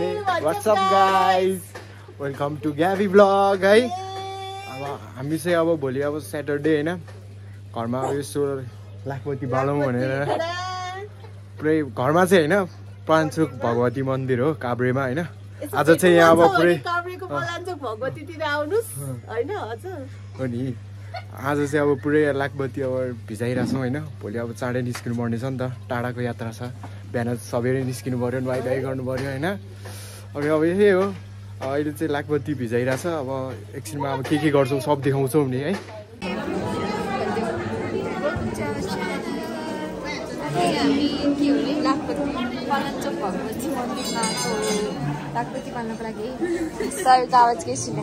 What's up guys welcome to ग्याभी blog है अब हामी चाहिँ अब भोलि अब स्याटरडे होइन? घरमा अब यसो लाखपति बालौँ भनेर पुरै घरमा चाहिँ होइन प्राञ्चोक भगवती मन्दिर हो काभ्रेमा होइन? आज चाहिँ यहाँ अब पुरै हो नि आज चाहिँ अब पुरै लाखपति अब भिजाइरहेछौँ होइन? भोलि अब चाँडै निस्किनु पर्ने छ नि त टाढाको यात्रा छ। बिहान सबेरै निस्किनु पऱ्यो नुहाइ धुवाइ गर्नु पऱ्यो होइन? अब अब यही हो। अहिले चाहिँ लाखपति भिजाइरहेछ अब एकछिनमा अब के के गर्छौँ सब देखाउँछौँ नि है? हामी लाखपति पाल्नको लागि सर केही सुने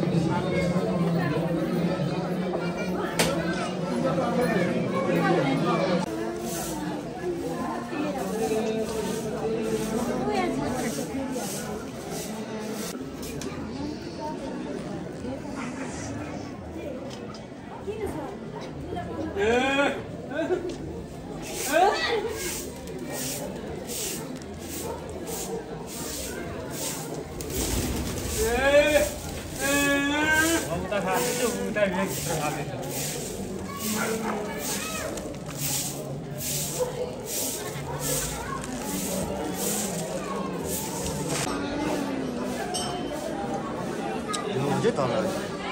chết toàn rồi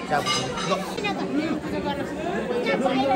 chào Hãy subscribe cho kênh Ghiền Mì Gõ Để không bỏ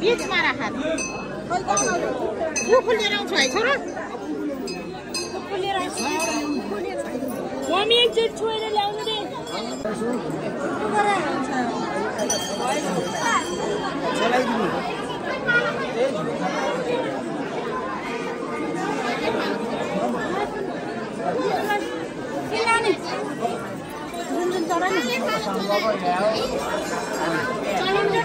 बिचमा राख यो खोलेर आउँछ है छोरा मम्मी एकचोटि छोएर ल्याउनु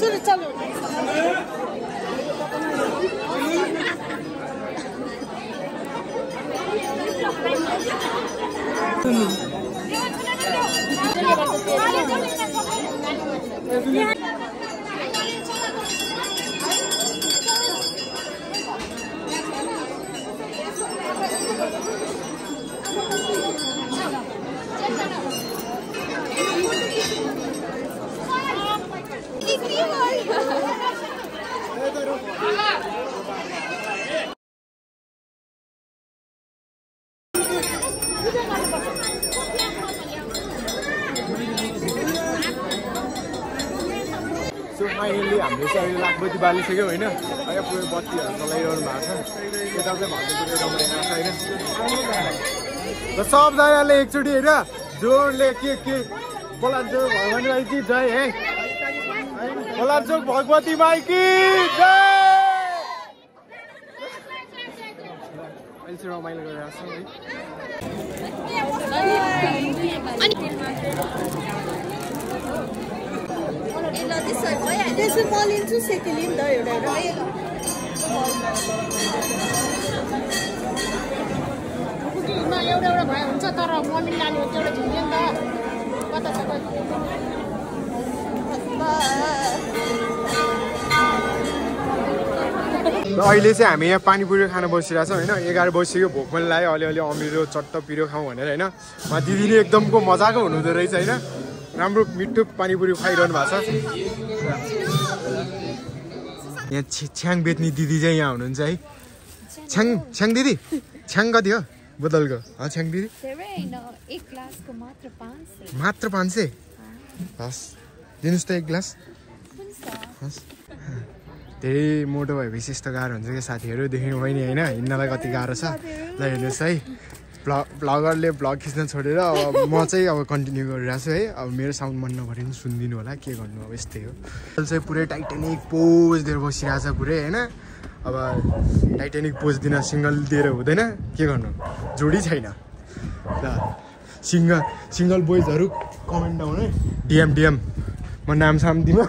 चलो चलो। सो चाहिँ अहिले लाखपति बालिसक्यौँ होइन। अहिले पुरै बत्तीहरू चलाइरहनु भएको छ। यता चाहिँ भन्नु रमाइरहेको छ होइन। र सबजनाले एकचोटि होइन जोडले के के बोलाचोक भगवान् बाई कि जय है। बोलाचोक भगवती बाई कि जय। अहिले चाहिँ रमाइलो गरिरहेको छौँ है। त्यसो म लिन्छु सेकेन्ड नि त एउटा एउटा। एउटा एउटा भए हुन्छ तर मम्मी लाने हो एउटा झुल्यो नि त। कता छ र अहिले चाहिँ हामी यहाँ पानीपुरी खान बसिरहेको छौँ होइन? एघार बजिसक्यो भोक पनि लाग्यो अलिअलि अमिलो चट्ट पिरो खाउँ भनेर होइन? दिदीले एकदमको मजाको हुनुहुँदो रहेछ होइन? राम्रो मिठो पानीपुरी खुवाइरहनु भएको छ। यहाँ छे- छ्याङ बेच्ने दिदी चाहिँ यहाँ हुनुहुन्छ है। छ्याङ छ्याङ दिदी? छ्याङ कति हो? बोतलको। छ्याङ दिदी। मात्र पाँच सय। हस् दिनुहोस् त एक ग्लास। हस्। धेरै मोटो भएपछि यस्तो गाह्रो हुन्छ क्या साथीहरू देख्नु भयो नि होइन हिँड्नलाई कति गाह्रो छ। ल हेर्नुहोस् है। भ्लग भ्लगरले भ्लग खिच्न छोडेर अब म चाहिँ अब कन्टिन्यू गरिरहेको छु है। अब मेरो साउन्ड मन नभरे पनि सुनिदिनु होला के गर्नु अब यस्तै हो। चाहिँ पुरै टाइटेनिक पोज दिएर बसिरहेको छ पुरै होइन? अब टाइटेनिक पोज दिन सिङ्गल दिएर हुँदैन के गर्नु? जोडी छैन। ल सिङ्गल सिङ्गल बोइजहरू कमेन्ट डाउन है। डिएम डिएम म नाम साम दिनु